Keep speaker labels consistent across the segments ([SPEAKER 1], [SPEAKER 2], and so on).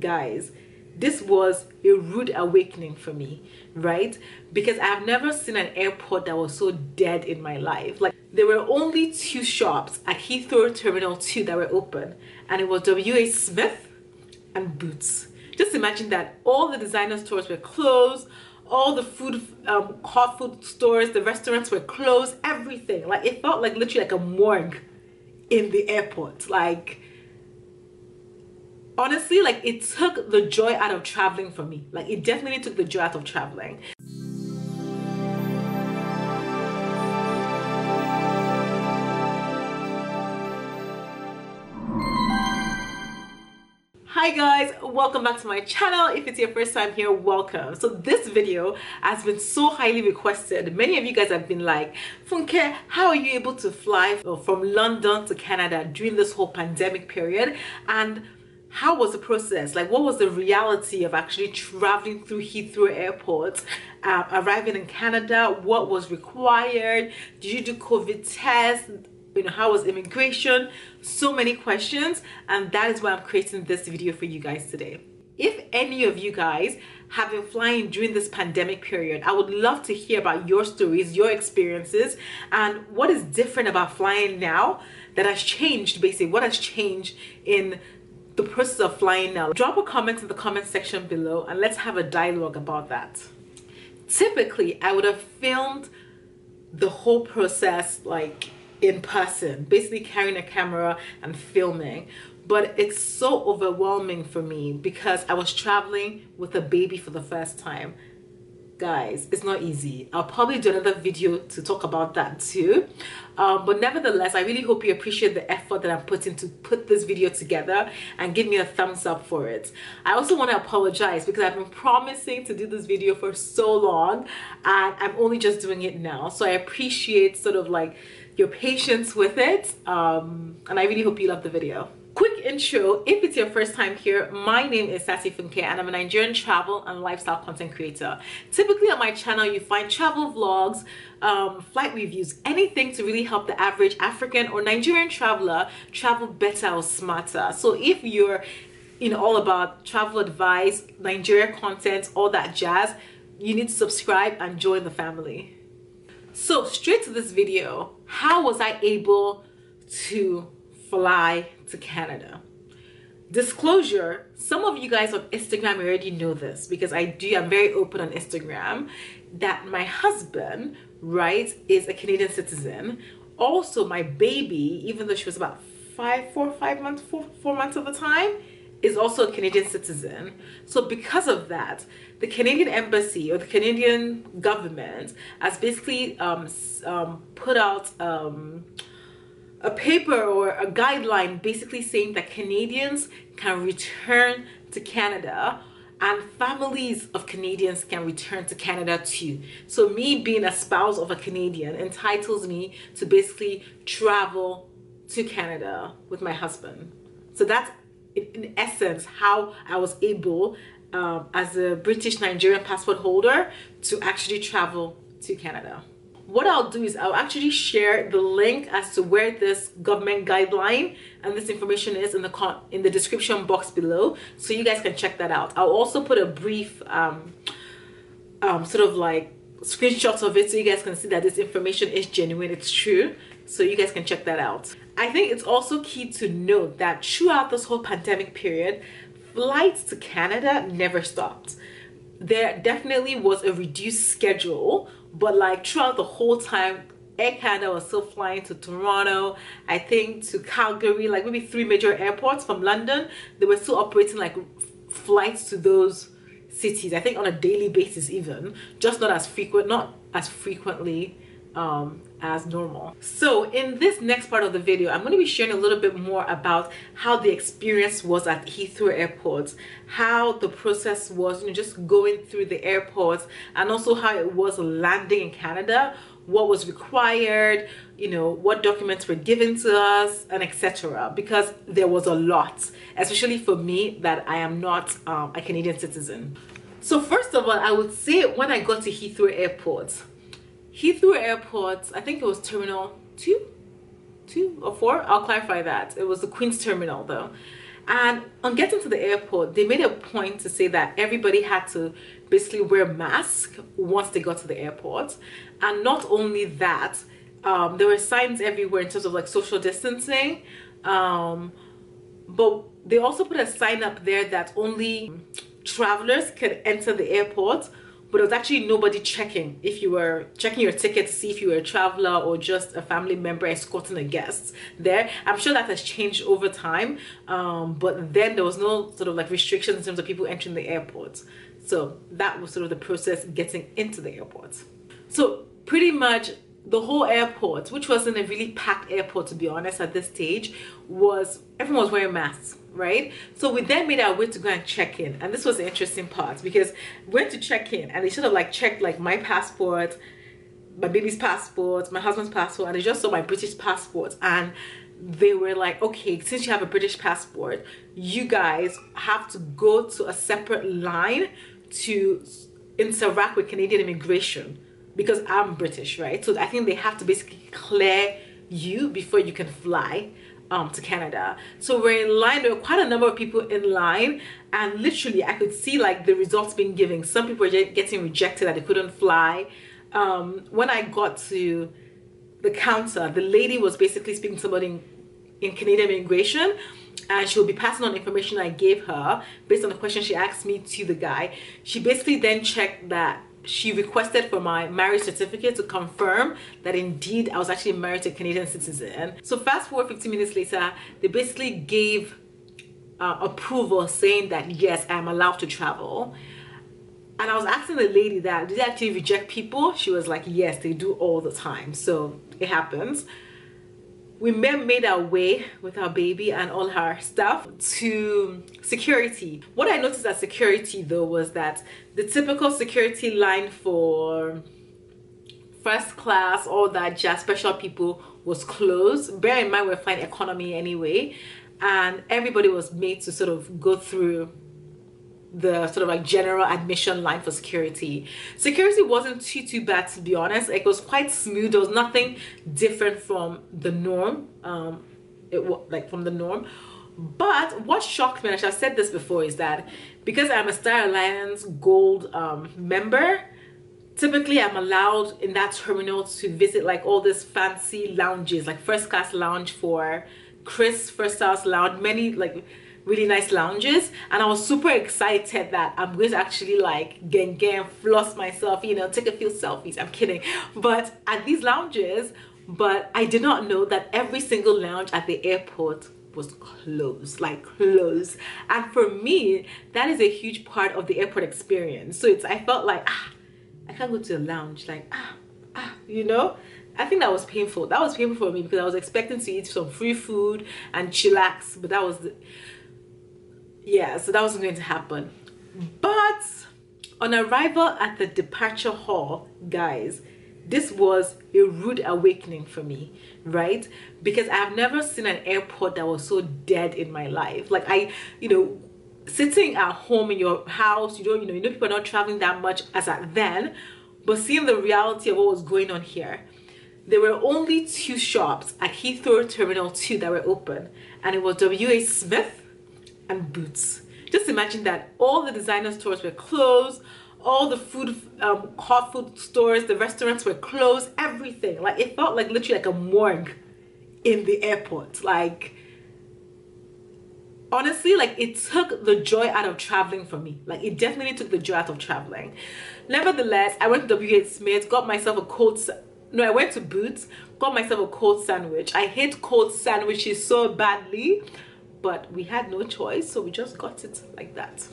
[SPEAKER 1] guys this was a rude awakening for me right? Because i've never seen an airport that was so dead in my life. Like there were only two shops at heathrow terminal 2 that were open and it was w.h smith and boots. Just imagine that. All the designer stores were closed. All the food um, hot food stores the restaurants were closed. Everything. Like it felt like literally like a morgue in the airport. Like honestly like it took the joy out of traveling for me like it definitely took the joy out of traveling Hi guys, welcome back to my channel. If it's your first time here, welcome. So this video has been so highly requested. Many of you guys have been like, Funke, how are you able to fly from London to Canada during this whole pandemic period? And how was the process? Like, what was the reality of actually traveling through Heathrow Airport, uh, arriving in Canada? What was required? Did you do COVID tests? you know how was immigration so many questions and that is why i'm creating this video for you guys today if any of you guys have been flying during this pandemic period i would love to hear about your stories your experiences and what is different about flying now that has changed basically what has changed in the process of flying now drop a comment in the comment section below and let's have a dialogue about that typically i would have filmed the whole process like in person, basically carrying a camera and filming. But it's so overwhelming for me because I was traveling with a baby for the first time. Guys, it's not easy. I'll probably do another video to talk about that too. Um, but nevertheless, I really hope you appreciate the effort that I'm putting to put this video together and give me a thumbs up for it. I also want to apologize because I've been promising to do this video for so long and I'm only just doing it now. So I appreciate sort of like your patience with it um, and I really hope you love the video. Quick intro, if it's your first time here, my name is Sassy Funke and I'm a Nigerian travel and lifestyle content creator. Typically on my channel, you find travel vlogs, um, flight reviews, anything to really help the average African or Nigerian traveler travel better or smarter. So if you're you know, all about travel advice, Nigeria content, all that jazz, you need to subscribe and join the family. So straight to this video, how was I able to fly to Canada? Disclosure, some of you guys on Instagram already know this because I do, I'm very open on Instagram, that my husband, right, is a Canadian citizen. Also, my baby, even though she was about five, four, five months, four, four months of the time, is also a Canadian citizen. So because of that, the Canadian embassy or the Canadian government has basically um, um, put out um, a paper or a guideline basically saying that Canadians can return to Canada and families of Canadians can return to Canada too. So me being a spouse of a Canadian entitles me to basically travel to Canada with my husband. So that's in essence how I was able um, as a British Nigerian passport holder to actually travel to Canada. What I'll do is I'll actually share the link as to where this government guideline and this information is in the in the description box below so you guys can check that out. I'll also put a brief um, um, sort of like screenshots of it so you guys can see that this information is genuine, it's true. So you guys can check that out. I think it's also key to note that throughout this whole pandemic period, flights to Canada never stopped. There definitely was a reduced schedule, but like throughout the whole time, Air Canada was still flying to Toronto, I think to Calgary, like maybe three major airports from London. They were still operating like flights to those cities, I think on a daily basis even, just not as frequent, not as frequently um, as normal. So in this next part of the video, I'm going to be sharing a little bit more about how the experience was at Heathrow Airport, how the process was, you know, just going through the airport and also how it was landing in Canada, what was required, you know, what documents were given to us and etc. Because there was a lot, especially for me that I am not um, a Canadian citizen. So first of all, I would say when I got to Heathrow Airport, Heathrow Airport, I think it was Terminal 2? 2 or 4? I'll clarify that. It was the Queen's Terminal though. And on getting to the airport, they made a point to say that everybody had to basically wear masks once they got to the airport. And not only that, um, there were signs everywhere in terms of like social distancing. Um, but they also put a sign up there that only travelers could enter the airport but there was actually nobody checking if you were checking your ticket to see if you were a traveler or just a family member escorting a guest there. I'm sure that has changed over time, um, but then there was no sort of like restrictions in terms of people entering the airport. So that was sort of the process getting into the airport. So pretty much the whole airport, which wasn't a really packed airport to be honest at this stage, was everyone was wearing masks right? So we then made our way to go and check in. And this was the interesting part because we went to check in and they should have like checked like my passport, my baby's passport, my husband's passport, and they just saw my British passport. And they were like, okay, since you have a British passport, you guys have to go to a separate line to interact with Canadian immigration because I'm British, right? So I think they have to basically clear you before you can fly um, to Canada. So we're in line, there were quite a number of people in line and literally I could see like the results being given. Some people were getting rejected that they couldn't fly. Um, when I got to the counter, the lady was basically speaking to somebody in, in Canadian immigration and she will be passing on information I gave her based on the question she asked me to the guy. She basically then checked that she requested for my marriage certificate to confirm that indeed I was actually married to a Canadian citizen. So fast forward 15 minutes later, they basically gave uh, approval saying that yes, I'm allowed to travel. And I was asking the lady that, did they actually reject people? She was like, yes, they do all the time. So it happens we made our way with our baby and all her stuff to security. What I noticed at security though was that the typical security line for first class, all that jazz, special people was closed. Bear in mind we're flying economy anyway. And everybody was made to sort of go through the sort of like general admission line for security. Security wasn't too too bad to be honest. It was quite smooth. There was nothing different from the norm. Um, it like from the norm. But what shocked me, and I've said this before, is that because I'm a Star Alliance Gold um, member, typically I'm allowed in that terminal to visit like all these fancy lounges, like first class lounge for Chris, first class lounge, many like really nice lounges and I was super excited that I'm going to actually like gang gang floss myself you know take a few selfies. I'm kidding. But at these lounges but I did not know that every single lounge at the airport was closed like closed. And for me that is a huge part of the airport experience. So it's I felt like ah I can't go to a lounge like ah ah you know? I think that was painful. That was painful for me because I was expecting to eat some free food and chillax, but that was the, yeah so that wasn't going to happen. But on arrival at the departure hall guys this was a rude awakening for me right? Because i've never seen an airport that was so dead in my life. Like i you know sitting at home in your house you don't you know you know people are not traveling that much as at then but seeing the reality of what was going on here. There were only two shops at Heathrow Terminal 2 that were open and it was W.H. Smith and Boots. Just imagine that all the designer stores were closed, all the food, um, hot food stores, the restaurants were closed, everything. Like it felt like literally like a morgue in the airport. Like honestly, like it took the joy out of traveling for me. Like it definitely took the joy out of traveling. Nevertheless, I went to WH Smith, got myself a cold no i went to boots got myself a cold sandwich i hate cold sandwiches so badly but we had no choice so we just got it like that.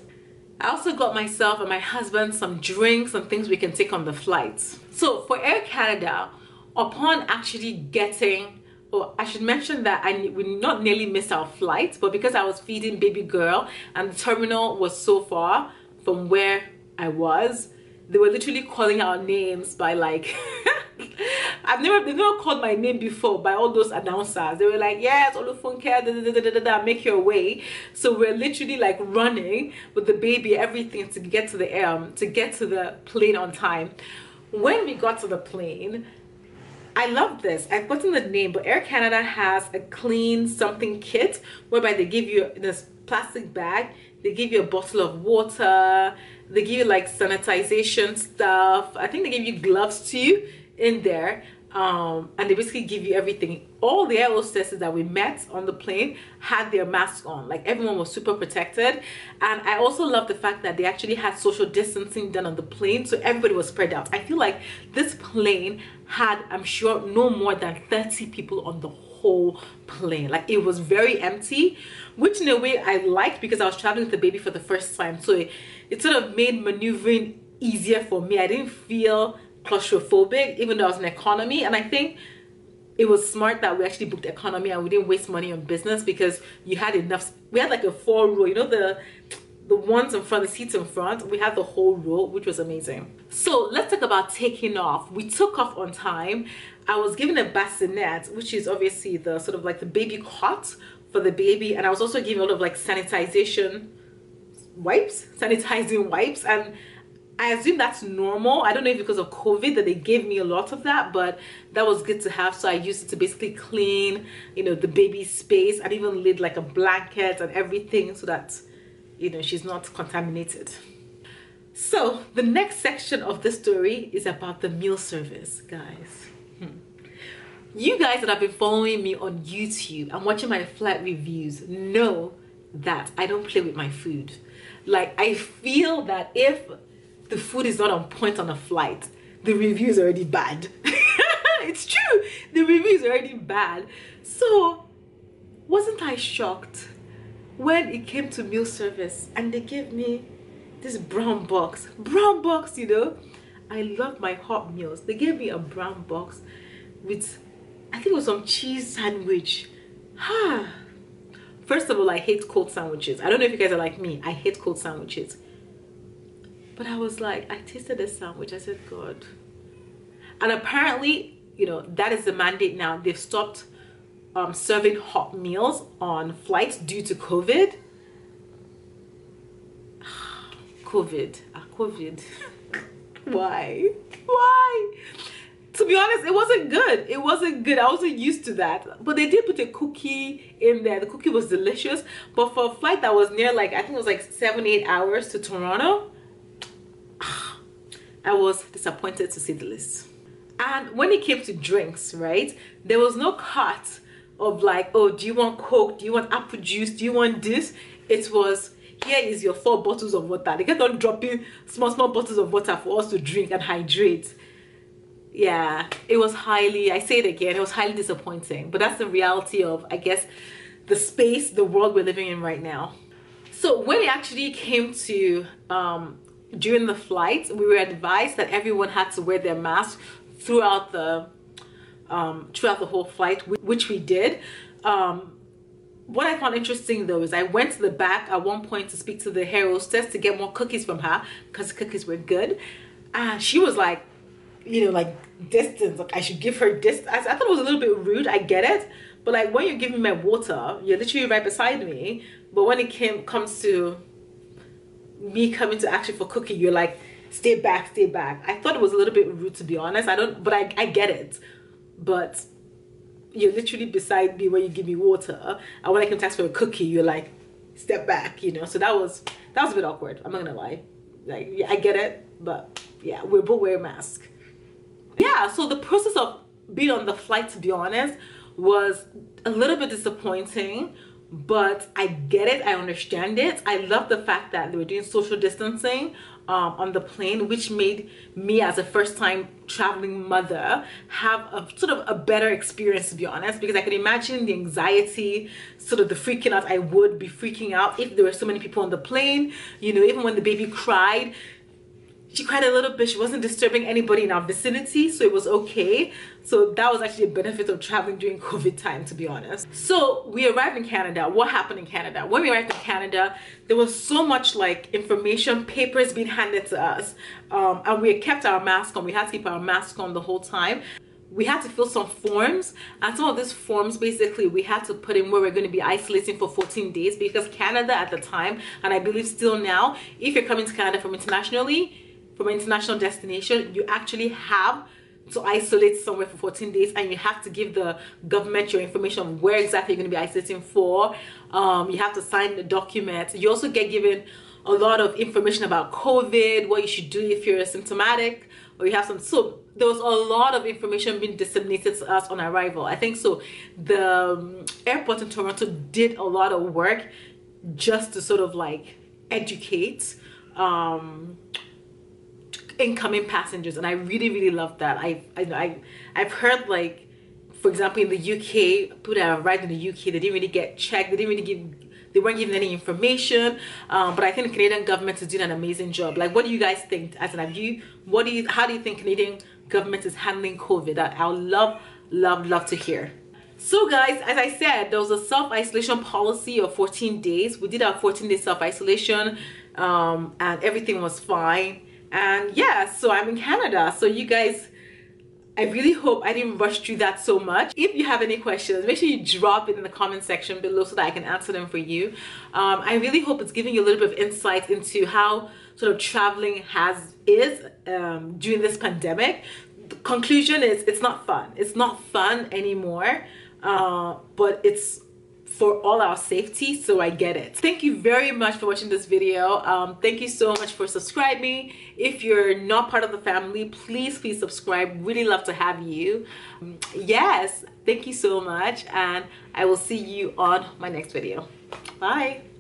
[SPEAKER 1] I also got myself and my husband some drinks and things we can take on the flight. So for Air Canada, upon actually getting, or I should mention that I we not nearly missed our flight, but because I was feeding baby girl and the terminal was so far from where I was, they were literally calling our names by like I've never they've never called my name before by all those announcers. They were like, yes, Olufunke, da, da, da, da, da, make your way. So we're literally like running with the baby, everything to get to the um to get to the plane on time. When we got to the plane, I love this. I've forgotten the name, but Air Canada has a clean something kit whereby they give you this plastic bag, they give you a bottle of water, they give you like sanitization stuff. I think they give you gloves too in there um, and they basically give you everything. All the air hostesses that we met on the plane had their masks on, like everyone was super protected. And I also love the fact that they actually had social distancing done on the plane, so everybody was spread out. I feel like this plane had, I'm sure, no more than 30 people on the whole plane. Like it was very empty, which in a way I liked because I was traveling with the baby for the first time. So it, it sort of made maneuvering easier for me. I didn't feel claustrophobic even though I was in economy. And I think it was smart that we actually booked economy and we didn't waste money on business because you had enough we had like a four row you know the the ones in front the seats in front we had the whole row which was amazing. So let's talk about taking off. We took off on time. I was given a bassinet which is obviously the sort of like the baby cot for the baby. And I was also given a lot of like sanitization wipes sanitizing wipes. And I assume that's normal. I don't know if because of COVID that they gave me a lot of that, but that was good to have. So I used it to basically clean, you know, the baby's space and even laid like a blanket and everything so that, you know, she's not contaminated. So the next section of the story is about the meal service, guys. Hmm. You guys that have been following me on YouTube and watching my flat reviews know that I don't play with my food. Like I feel that if the food is not on point on a flight, the review is already bad. it's true, the review is already bad. So, wasn't I shocked when it came to meal service and they gave me this brown box? Brown box, you know. I love my hot meals. They gave me a brown box with, I think it was some cheese sandwich. Ha! First of all, I hate cold sandwiches. I don't know if you guys are like me. I hate cold sandwiches. But I was like, I tasted the sandwich. I said, God. And apparently, you know, that is the mandate now. They've stopped um, serving hot meals on flights due to COVID. COVID. Ah, COVID. Why? Why? To be honest, it wasn't good. It wasn't good. I wasn't used to that. But they did put a cookie in there. The cookie was delicious. But for a flight that was near like, I think it was like seven, eight hours to Toronto, I was disappointed to see the list. And when it came to drinks, right, there was no cut of like, oh, do you want Coke? Do you want apple juice? Do you want this? It was, here is your four bottles of water. They kept on dropping small, small bottles of water for us to drink and hydrate. Yeah, it was highly, I say it again, it was highly disappointing. But that's the reality of, I guess, the space, the world we're living in right now. So when it actually came to um, during the flight, we were advised that everyone had to wear their mask throughout the um, throughout the whole flight, which we did. Um, what I found interesting though is I went to the back at one point to speak to the hair hostess to get more cookies from her because the cookies were good. And she was like, you know, like distance, like I should give her distance. I, thought it was a little bit rude, I get it. But like when you're giving me my water, you're literally right beside me. But when it came comes to me coming to you for cookie, you're like, stay back, stay back. I thought it was a little bit rude to be honest. I don't, but I, I get it. But you're literally beside me when you give me water. And when I come to ask for a cookie, you're like, step back, you know? So that was, that was a bit awkward. I'm not gonna lie. Like, yeah, I get it, but yeah, we're both wearing masks. Yeah, so the process of being on the flight, to be honest, was a little bit disappointing but I get it, I understand it. I love the fact that they were doing social distancing um, on the plane, which made me as a first time traveling mother have a sort of a better experience to be honest, because I could imagine the anxiety, sort of the freaking out I would be freaking out if there were so many people on the plane, you know, even when the baby cried, she cried a little bit. She wasn't disturbing anybody in our vicinity so it was okay. So that was actually a benefit of traveling during covid time to be honest. So we arrived in canada. What happened in canada? When we arrived in canada there was so much like information papers being handed to us um, and we kept our mask on. We had to keep our mask on the whole time. We had to fill some forms and some of these forms basically we had to put in where we're going to be isolating for 14 days because Canada at the time and I believe still now if you're coming to Canada from internationally from an international destination, you actually have to isolate somewhere for 14 days and you have to give the government your information on where exactly you're going to be isolating for. Um, you have to sign the document you also get given a lot of information about covid what you should do if you're asymptomatic or you have some so there was a lot of information being disseminated to us on arrival. I think so. The um, airport in toronto did a lot of work just to sort of like educate um, incoming passengers and I really really love that. I, I, I I've heard like for example in the UK people that arrived in the UK they didn't really get checked they didn't really give they weren't given any information um, but I think the Canadian government is doing an amazing job. Like what do you guys think as an have you what do you how do you think Canadian government is handling COVID? I, I'll love love love to hear. So guys, as I said, there was a self-isolation policy of 14 days. We did our 14 day self-isolation um, and everything was fine and yeah so i'm in canada so you guys I really hope I didn't rush through that so much. If you have any questions, make sure you drop it in the comment section below so that I can answer them for you. Um, I really hope it's giving you a little bit of insight into how sort of traveling has is um, during this pandemic. The conclusion is it's not fun. It's not fun anymore, uh, but it's for all our safety so I get it. Thank you very much for watching this video. Um, thank you so much for subscribing. If you're not part of the family, please, please subscribe. Really love to have you. Um, yes, thank you so much and I will see you on my next video. Bye.